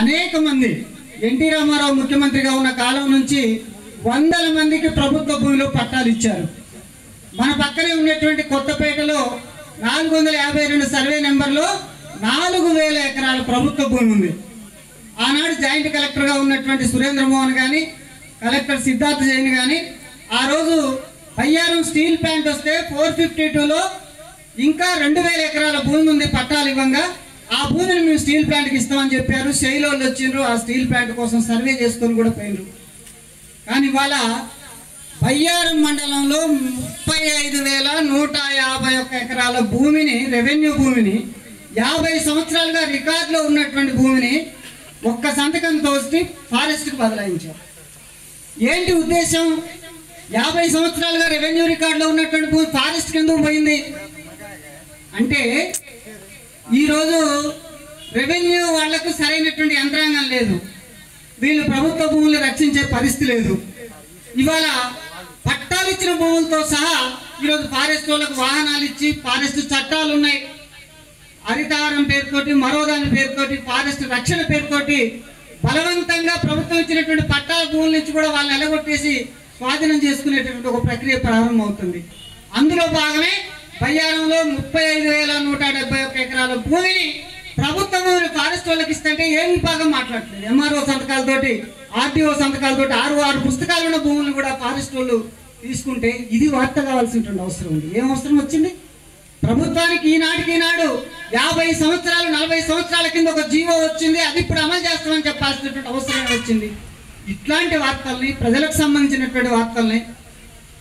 అనేక మంది ఎన్టీ రామారావు ముఖ్యమంత్రిగా ఉన్న కాలం నుంచి వందల మందికి ప్రభుత్వ భూమిలో పట్టాలు ఇచ్చారు. మన పక్కనే ఉన్నటువంటి కొత్తపేటలో నాలుగు వందల యాభై రెండు సర్వే నెంబర్లో నాలుగు వేల ఎకరాల ప్రభుత్వ భూమి ఉంది. ఆనాడు జాయింట్ కలెక్టర్గా ఉన్నటువంటి సురేంద్ర మోహన్ కానీ కలెక్టర్ సిద్ధార్థ జైన్ కానీ ఆ రోజు బయ్యారం స్టీల్ ప్లాంట్ వస్తే ఫోర్ ఫిఫ్టీ టూలో ఇంకా రెండు వేల ఎకరాల భూమి ఉంది పట్టాలు ఇవ్వంగా ఆ భూమిని మేము స్టీల్ ప్లాంట్కి ఇస్తామని చెప్పారు. శైలోళ్ళు వచ్చిండ్రు ఆ స్టీల్ ప్లాంట్ కోసం సర్వే చేసుకొని కూడా పోయినరు కానీ ఇవాళ బయ్యారం మండలంలో ముప్పై ఐదు వేల నూట యాభై ఒక్క ఎకరాల భూమిని రెవెన్యూ భూమిని యాభై సంవత్సరాలుగా రికార్డులో ఉన్నటువంటి భూమిని ఒక్క సంతకం తోసి ఫారెస్ట్కి బదలాయించారు. ఏంటి ఉద్దేశం? యాభై సంవత్సరాలుగా రెవెన్యూ రికార్డులో ఉన్నటువంటి భూమి ఫారెస్ట్కి ఎందుకు పోయింది? అంటే ఈరోజు రెవెన్యూ వాళ్ళకు సరైనటువంటి యంత్రాంగం లేదు. వీళ్ళు ప్రభుత్వ భూములు రక్షించే పరిస్థితి లేదు. ఇవాళ పట్టాలు ఇచ్చిన భూములతో సహా ఈరోజు ఫారెస్ట్ వాళ్ళకు వాహనాలు ఇచ్చి ఫారెస్ట్ చట్టాలు ఉన్నాయి. హరితహారం పేరుతోటి మరోదాని పేరుతోటి ఫారెస్ట్ రక్షణ పేరుతోటి బలవంతంగా ప్రభుత్వం ఇచ్చినటువంటి పట్టాల భూముల నుంచి కూడా వాళ్ళని ఎలగొట్టేసి స్వాధీనం చేసుకునేటటువంటి ఒక ప్రక్రియ ప్రారంభమవుతుంది. అందులో భాగమే బయ్యారంలో ముప్పై ఐదు వేల నూట డెబ్బై ఒక్క ఎకరాల భూమిని ప్రభుత్వం ఫారెస్ట్ వాళ్ళకి ఇస్తుంటే ఏ విభాగం మాట్లాడలేదు ఎంఆర్ఓ సంతకాలతోటి ఆర్టీఓ సంతకాలతోటి ఆరు ఆరు పుస్తకాలు ఉన్న భూములు కూడా ఫారెస్ట్ వాళ్ళు తీసుకుంటే ఇది వార్త కావాల్సినటువంటి అవసరం ఉంది. ఏం అవసరం వచ్చింది? ప్రభుత్వానికి ఈనాటికి ఈనాడు యాభై సంవత్సరాలు నలభై సంవత్సరాల కింద ఒక జీవో వచ్చింది. అది ఇప్పుడు అమలు చేస్తామని చెప్పాల్సినటువంటి అవసరం వచ్చింది? ఇట్లాంటి వార్తల్ని ప్రజలకు సంబంధించినటువంటి వార్తల్ని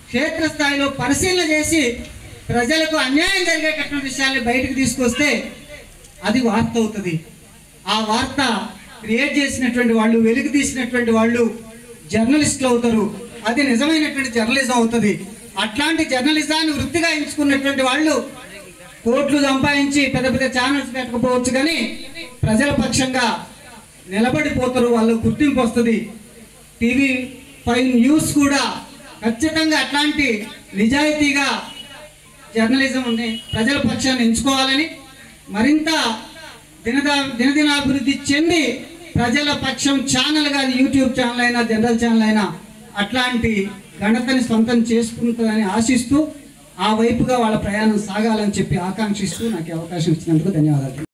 క్షేత్రస్థాయిలో పరిశీలన చేసి ప్రజలకు అన్యాయం జరిగేటటువంటి విషయాల్ని బయటకు తీసుకొస్తే అది వార్త అవుతుంది. ఆ వార్త క్రియేట్ చేసినటువంటి వాళ్ళు వెలికి తీసినటువంటి వాళ్ళు జర్నలిస్టులు అవుతారు. అది నిజమైనటువంటి జర్నలిజం అవుతుంది. అట్లాంటి జర్నలిజాన్ని వృత్తిగా ఎంచుకున్నటువంటి వాళ్ళు కోట్లు సంపాదించి పెద్ద పెద్ద ఛానల్స్ పెట్టకపోవచ్చు కానీ ప్రజల పక్షంగా నిలబడిపోతారు. వాళ్ళు గుర్తింపు వస్తుంది. టీవీ ఫైవ్ న్యూస్ కూడా ఖచ్చితంగా అట్లాంటి నిజాయితీగా జర్నలిజం ప్రజల పక్షాన్ని ఎంచుకోవాలని మరింత దినద దినదినాభివృద్ధి చెంది ప్రజల పక్షం ఛానల్ కాదు యూట్యూబ్ ఛానల్ అయినా జనరల్ ఛానల్ అయినా అట్లాంటి ఘనతని సొంతం చేసుకుంటుందని ఆశిస్తూ ఆ వైపుగా వాళ్ళ ప్రయాణం సాగాలని చెప్పి ఆకాంక్షిస్తూ నాకు అవకాశం ఇచ్చినందుకు ధన్యవాదాలు.